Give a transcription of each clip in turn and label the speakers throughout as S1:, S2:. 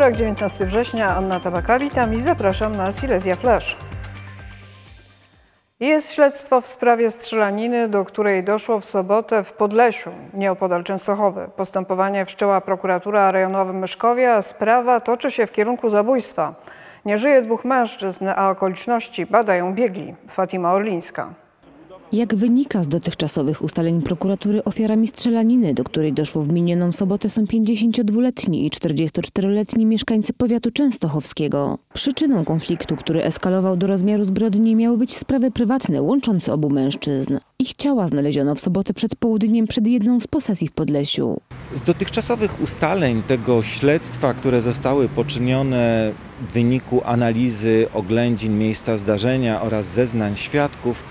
S1: Wtorek, 19 września, Anna Tabaka, witam i zapraszam na Silesia Flash. Jest śledztwo w sprawie strzelaniny, do której doszło w sobotę w Podlesiu, nieopodal Częstochowy. Postępowanie wszczęła prokuratura rejonowa Myszkowie, a sprawa toczy się w kierunku zabójstwa. Nie żyje dwóch mężczyzn, a okoliczności badają biegli. Fatima Orlińska.
S2: Jak wynika z dotychczasowych ustaleń prokuratury, ofiarami strzelaniny, do której doszło w minioną sobotę są 52-letni i 44-letni mieszkańcy powiatu częstochowskiego. Przyczyną konfliktu, który eskalował do rozmiaru zbrodni, miały być sprawy prywatne łączące obu mężczyzn. Ich ciała znaleziono w sobotę przed południem przed jedną z posesji w Podlesiu.
S3: Z dotychczasowych ustaleń tego śledztwa, które zostały poczynione w wyniku analizy oględzin miejsca zdarzenia oraz zeznań świadków,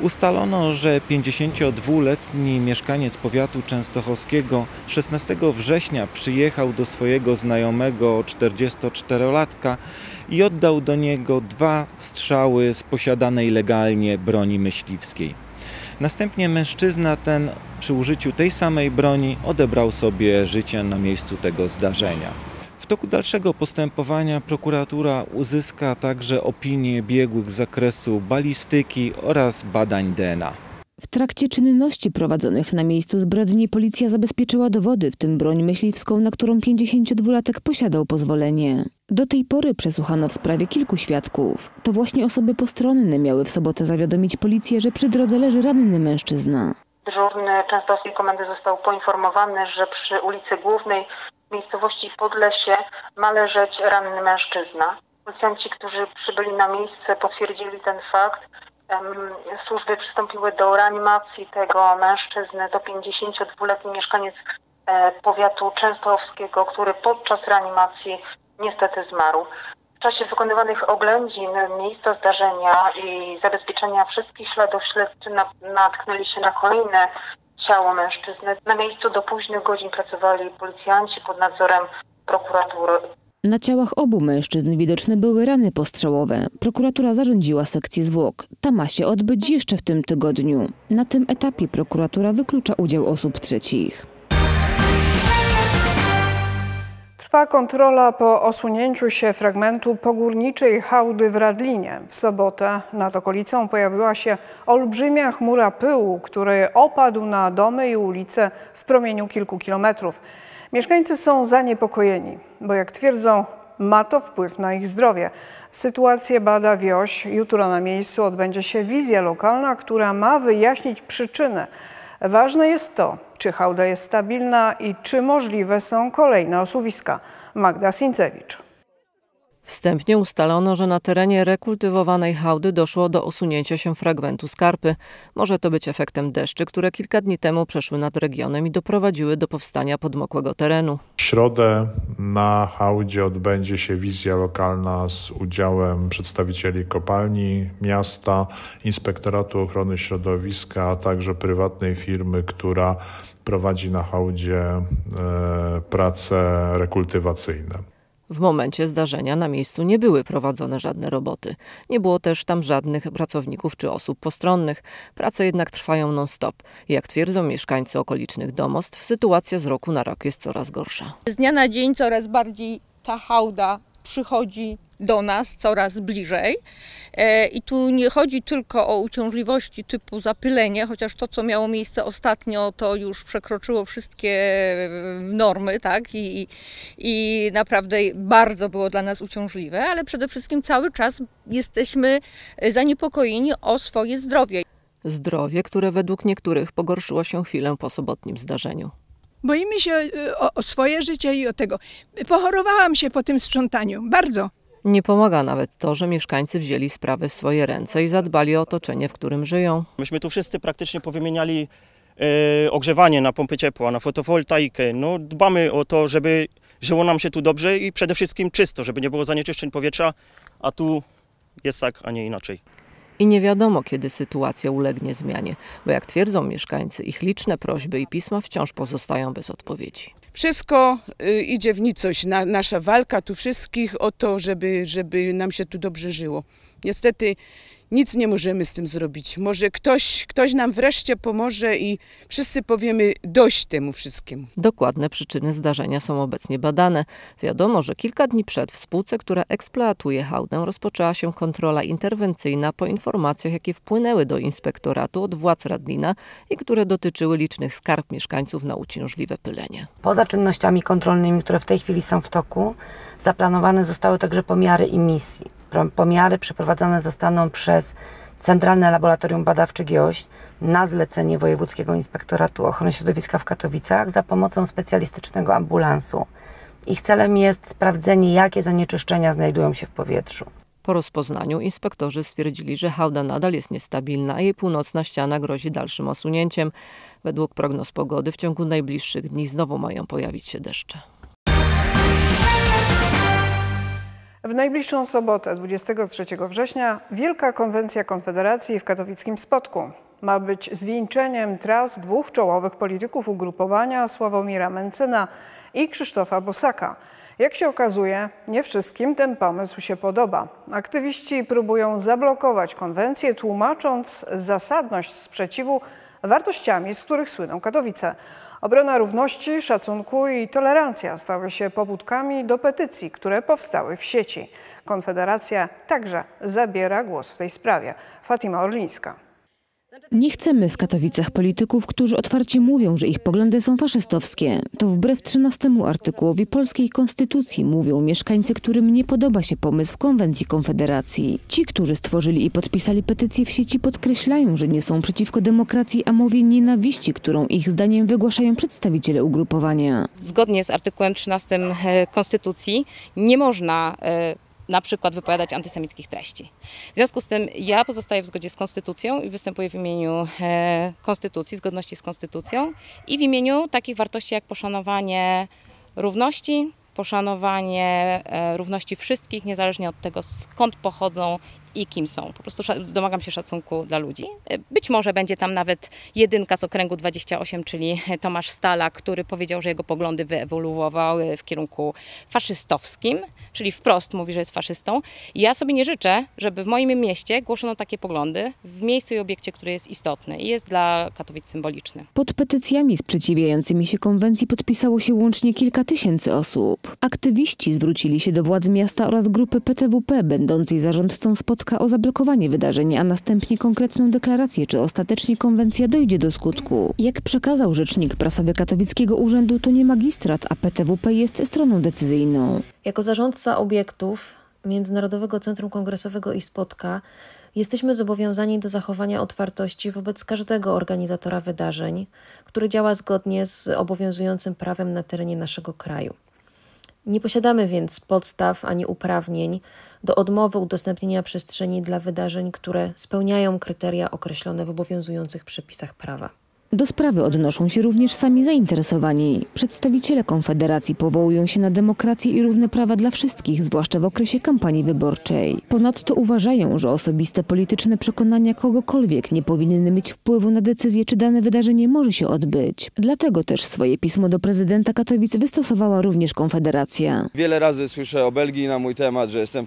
S3: Ustalono, że 52-letni mieszkaniec powiatu częstochowskiego 16 września przyjechał do swojego znajomego 44-latka i oddał do niego dwa strzały z posiadanej legalnie broni myśliwskiej. Następnie mężczyzna ten przy użyciu tej samej broni odebrał sobie życie na miejscu tego zdarzenia. W toku dalszego postępowania prokuratura uzyska także opinie biegłych z zakresu balistyki oraz badań DNA.
S2: W trakcie czynności prowadzonych na miejscu zbrodni policja zabezpieczyła dowody, w tym broń myśliwską, na którą 52-latek posiadał pozwolenie. Do tej pory przesłuchano w sprawie kilku świadków. To właśnie osoby postronne miały w sobotę zawiadomić policję, że przy drodze leży ranny mężczyzna.
S4: Dyżurny częstochowskiej komendy został poinformowany, że przy ulicy Głównej miejscowości Podlesie ma leżeć ranny mężczyzna. Policjanci, którzy przybyli na miejsce, potwierdzili ten fakt. Służby przystąpiły do reanimacji tego mężczyzny. To 52-letni mieszkaniec e, powiatu częstochowskiego, który podczas reanimacji niestety zmarł. W czasie wykonywanych oględzin miejsca zdarzenia i zabezpieczenia wszystkich śladów śledczy natknęli się na kolejne ciało mężczyzny. Na miejscu do późnych godzin pracowali policjanci pod nadzorem prokuratury.
S2: Na ciałach obu mężczyzn widoczne były rany postrzałowe. Prokuratura zarządziła sekcję zwłok. Ta ma się odbyć jeszcze w tym tygodniu. Na tym etapie prokuratura wyklucza udział osób trzecich.
S1: Trwa kontrola po osunięciu się fragmentu pogórniczej hałdy w Radlinie. W sobotę nad okolicą pojawiła się olbrzymia chmura pyłu, który opadł na domy i ulice w promieniu kilku kilometrów. Mieszkańcy są zaniepokojeni, bo jak twierdzą, ma to wpływ na ich zdrowie. Sytuację bada Wioś. Jutro na miejscu odbędzie się wizja lokalna, która ma wyjaśnić przyczynę. Ważne jest to, czy hałda jest stabilna i czy możliwe są kolejne osuwiska. Magda Sincewicz.
S5: Wstępnie ustalono, że na terenie rekultywowanej hałdy doszło do osunięcia się fragmentu skarpy. Może to być efektem deszczy, które kilka dni temu przeszły nad regionem i doprowadziły do powstania podmokłego terenu.
S6: W środę na hałdzie odbędzie się wizja lokalna z udziałem przedstawicieli kopalni, miasta, Inspektoratu Ochrony Środowiska, a także prywatnej firmy, która prowadzi na hałdzie e, prace rekultywacyjne.
S5: W momencie zdarzenia na miejscu nie były prowadzone żadne roboty. Nie było też tam żadnych pracowników czy osób postronnych. Prace jednak trwają non-stop. Jak twierdzą mieszkańcy okolicznych domostw, sytuacja z roku na rok jest coraz gorsza.
S7: Z dnia na dzień coraz bardziej ta hałda przychodzi do nas coraz bliżej. E, I tu nie chodzi tylko o uciążliwości typu zapylenie, chociaż to, co miało miejsce ostatnio, to już przekroczyło wszystkie e, normy, tak? I, i naprawdę bardzo było dla nas uciążliwe, ale przede wszystkim cały czas jesteśmy zaniepokojeni o swoje zdrowie.
S5: Zdrowie, które według niektórych pogorszyło się chwilę po sobotnim zdarzeniu.
S8: Boimy się e, o, o swoje życie i o tego. Pochorowałam się po tym sprzątaniu, bardzo.
S5: Nie pomaga nawet to, że mieszkańcy wzięli sprawy w swoje ręce i zadbali o otoczenie, w którym żyją.
S9: Myśmy tu wszyscy praktycznie powymieniali e, ogrzewanie na pompy ciepła, na fotowoltaikę. No, dbamy o to, żeby żyło nam się tu dobrze i przede wszystkim czysto, żeby nie było zanieczyszczeń powietrza, a tu jest tak, a nie inaczej.
S5: I nie wiadomo, kiedy sytuacja ulegnie zmianie, bo jak twierdzą mieszkańcy, ich liczne prośby i pisma wciąż pozostają bez odpowiedzi.
S10: Wszystko y, idzie w nicość. Na, nasza walka tu wszystkich o to, żeby, żeby nam się tu dobrze żyło. Niestety nic nie możemy z tym zrobić. Może ktoś, ktoś nam wreszcie pomoże i wszyscy powiemy dość temu wszystkiemu.
S5: Dokładne przyczyny zdarzenia są obecnie badane. Wiadomo, że kilka dni przed w spółce, która eksploatuje hałdę, rozpoczęła się kontrola interwencyjna po informacjach, jakie wpłynęły do inspektoratu od władz Radlina i które dotyczyły licznych skarg mieszkańców na uciążliwe pylenie.
S11: Poza czynnościami kontrolnymi, które w tej chwili są w toku, zaplanowane zostały także pomiary emisji. Pomiary przeprowadzane zostaną przez Centralne Laboratorium Badawcze GIOŚ na zlecenie Wojewódzkiego Inspektoratu Ochrony Środowiska w Katowicach za pomocą specjalistycznego ambulansu. Ich celem jest sprawdzenie, jakie zanieczyszczenia znajdują się w powietrzu.
S5: Po rozpoznaniu inspektorzy stwierdzili, że hałda nadal jest niestabilna, a jej północna ściana grozi dalszym osunięciem. Według prognoz pogody w ciągu najbliższych dni znowu mają pojawić się deszcze.
S1: W najbliższą sobotę, 23 września, Wielka Konwencja Konfederacji w katowickim Spodku. Ma być zwieńczeniem tras dwóch czołowych polityków ugrupowania Sławomira Mencyna i Krzysztofa Bosaka. Jak się okazuje, nie wszystkim ten pomysł się podoba. Aktywiści próbują zablokować konwencję, tłumacząc zasadność sprzeciwu wartościami, z których słyną Katowice. Obrona równości, szacunku i tolerancja stały się pobudkami do petycji, które powstały w sieci. Konfederacja także zabiera głos w tej sprawie. Fatima Orlińska.
S2: Nie chcemy w Katowicach polityków, którzy otwarcie mówią, że ich poglądy są faszystowskie. To wbrew 13 artykułowi polskiej konstytucji mówią mieszkańcy, którym nie podoba się pomysł konwencji Konfederacji. Ci, którzy stworzyli i podpisali petycję w sieci podkreślają, że nie są przeciwko demokracji, a mowie nienawiści, którą ich zdaniem wygłaszają przedstawiciele ugrupowania.
S12: Zgodnie z artykułem 13 Konstytucji nie można na przykład wypowiadać antysemickich treści. W związku z tym ja pozostaję w zgodzie z konstytucją i występuję w imieniu e, konstytucji, zgodności z konstytucją i w imieniu takich wartości jak poszanowanie równości, poszanowanie e, równości wszystkich, niezależnie od tego skąd pochodzą i kim są. Po prostu domagam się szacunku dla ludzi. E, być może będzie tam nawet jedynka z okręgu 28, czyli Tomasz Stala, który powiedział, że jego poglądy wyewoluowały w kierunku faszystowskim, czyli wprost mówi, że jest faszystą. ja sobie nie życzę, żeby w moim mieście głoszono takie poglądy w miejscu i obiekcie, który jest istotny i jest dla Katowic symboliczny.
S2: Pod petycjami sprzeciwiającymi się konwencji podpisało się łącznie kilka tysięcy osób. Aktywiści zwrócili się do władz miasta oraz grupy PTWP, będącej zarządcą spotkania o zablokowanie wydarzenia, a następnie konkretną deklarację, czy ostatecznie konwencja dojdzie do skutku. Jak przekazał rzecznik prasowy Katowickiego Urzędu, to nie magistrat, a PTWP jest stroną decyzyjną.
S13: Jako zarządca obiektów Międzynarodowego Centrum Kongresowego i Spotka jesteśmy zobowiązani do zachowania otwartości wobec każdego organizatora wydarzeń, który działa zgodnie z obowiązującym prawem na terenie naszego kraju. Nie posiadamy więc podstaw ani uprawnień do odmowy udostępnienia przestrzeni dla wydarzeń, które spełniają kryteria określone w obowiązujących przepisach prawa.
S2: Do sprawy odnoszą się również sami zainteresowani. Przedstawiciele Konfederacji powołują się na demokrację i równe prawa dla wszystkich, zwłaszcza w okresie kampanii wyborczej. Ponadto uważają, że osobiste polityczne przekonania kogokolwiek nie powinny mieć wpływu na decyzję, czy dane wydarzenie może się odbyć. Dlatego też swoje pismo do prezydenta Katowic wystosowała również Konfederacja.
S14: Wiele razy słyszę o Belgii na mój temat, że jestem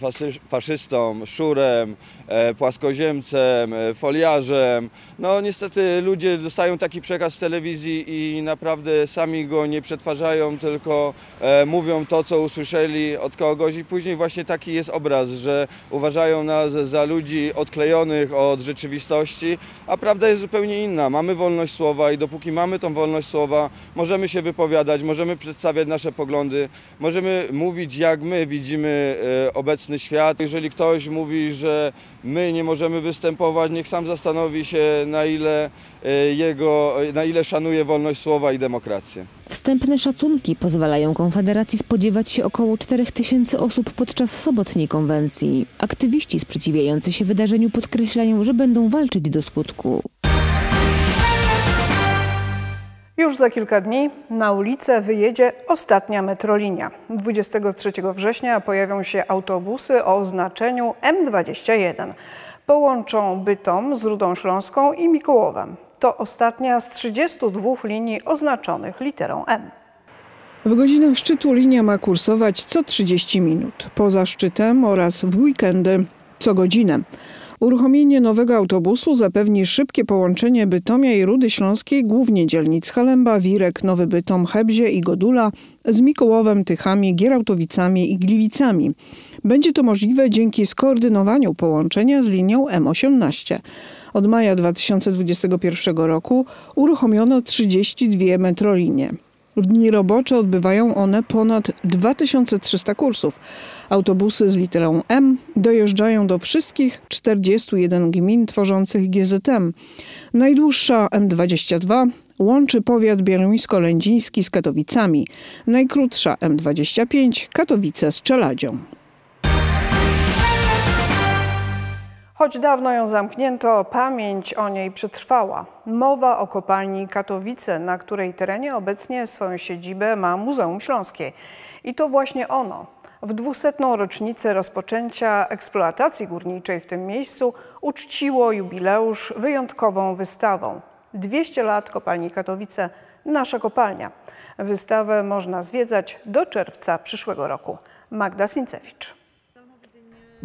S14: faszystą, szurem, e, płaskoziemcem, e, foliarzem. No niestety ludzie dostają takie taki przekaz w telewizji i naprawdę sami go nie przetwarzają, tylko e, mówią to, co usłyszeli od kogoś i później właśnie taki jest obraz, że uważają nas za ludzi odklejonych od rzeczywistości, a prawda jest zupełnie inna. Mamy wolność słowa i dopóki mamy tą wolność słowa, możemy się wypowiadać, możemy przedstawiać nasze poglądy, możemy mówić, jak my widzimy e, obecny świat. Jeżeli ktoś mówi, że my nie możemy występować, niech sam zastanowi się, na ile e, na ile szanuje wolność słowa i demokrację.
S2: Wstępne szacunki pozwalają Konfederacji spodziewać się około 4 tysięcy osób podczas sobotniej konwencji. Aktywiści sprzeciwiający się wydarzeniu podkreślają, że będą walczyć do skutku.
S1: Już za kilka dni na ulicę wyjedzie ostatnia metrolinia. 23 września pojawią się autobusy o oznaczeniu M21. Połączą Bytom z Rudą Śląską i Mikołowem to ostatnia z 32 linii oznaczonych literą M. W godzinach szczytu linia ma kursować co 30 minut, poza szczytem oraz w weekendy co godzinę. Uruchomienie nowego autobusu zapewni szybkie połączenie Bytomia i Rudy Śląskiej, głównie dzielnic Halemba, Wirek, Nowy Bytom, Hebzie i Godula, z Mikołowem, Tychami, Gierałtowicami i Gliwicami. Będzie to możliwe dzięki skoordynowaniu połączenia z linią M18. Od maja 2021 roku uruchomiono 32 metrolinie. Dni robocze odbywają one ponad 2300 kursów. Autobusy z literą M dojeżdżają do wszystkich 41 gmin tworzących GZM. Najdłuższa M22 łączy powiat bieruńsko-lędziński z Katowicami. Najkrótsza M25 Katowice z Czeladzią. Choć dawno ją zamknięto, pamięć o niej przetrwała. Mowa o kopalni Katowice, na której terenie obecnie swoją siedzibę ma Muzeum Śląskie. I to właśnie ono w dwusetną rocznicę rozpoczęcia eksploatacji górniczej w tym miejscu uczciło jubileusz wyjątkową wystawą. 200 lat kopalni Katowice – Nasza kopalnia. Wystawę można zwiedzać do czerwca przyszłego roku. Magda Sincewicz.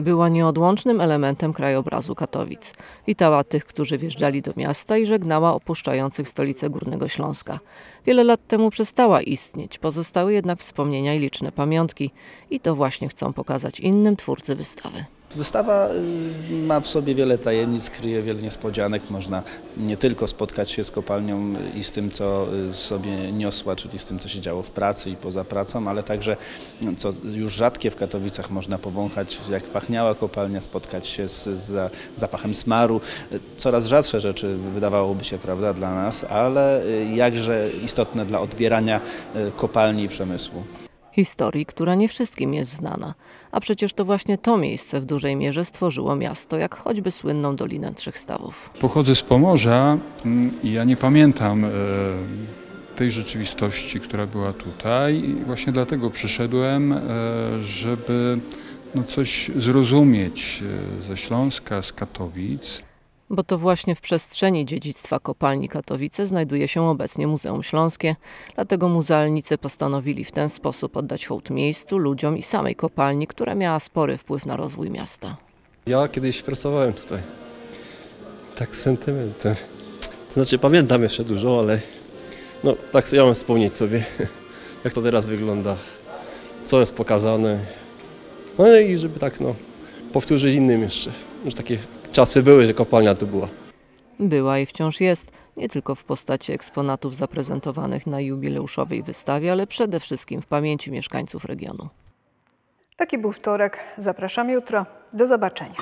S5: Była nieodłącznym elementem krajobrazu Katowic. Witała tych, którzy wjeżdżali do miasta i żegnała opuszczających stolicę Górnego Śląska. Wiele lat temu przestała istnieć, pozostały jednak wspomnienia i liczne pamiątki. I to właśnie chcą pokazać innym twórcy wystawy.
S15: Wystawa y, ma w sobie wiele tajemnic, kryje wiele niespodzianek. Można nie tylko spotkać się z kopalnią i z tym, co y, sobie niosła, czyli z tym, co się działo w pracy i poza pracą, ale także, no, co już rzadkie w Katowicach, można powąchać, jak pachniała kopalnia, spotkać się z, z zapachem smaru. Coraz rzadsze rzeczy wydawałoby się, prawda, dla nas, ale y, jakże istotne dla odbierania kopalni i przemysłu
S5: historii, która nie wszystkim jest znana. A przecież to właśnie to miejsce w dużej mierze stworzyło miasto, jak choćby słynną Dolinę Trzech Stawów.
S16: Pochodzę z Pomorza mm, i ja nie pamiętam e, tej rzeczywistości, która była tutaj i właśnie dlatego przyszedłem, e, żeby no coś zrozumieć e, ze Śląska, z Katowic
S5: bo to właśnie w przestrzeni dziedzictwa kopalni Katowice znajduje się obecnie Muzeum Śląskie. Dlatego muzealnicy postanowili w ten sposób oddać hołd miejscu, ludziom i samej kopalni, która miała spory wpływ na rozwój miasta.
S17: Ja kiedyś pracowałem tutaj, tak z sentymentem. To znaczy pamiętam jeszcze dużo, ale no tak chciałem wspomnieć sobie, jak to teraz wygląda, co jest pokazane. No i żeby tak no, powtórzyć innym jeszcze, że takie czasy były, że kopalnia tu była.
S5: Była i wciąż jest, nie tylko w postaci eksponatów zaprezentowanych na jubileuszowej wystawie, ale przede wszystkim w pamięci mieszkańców regionu.
S1: Taki był wtorek. Zapraszam jutro. Do zobaczenia.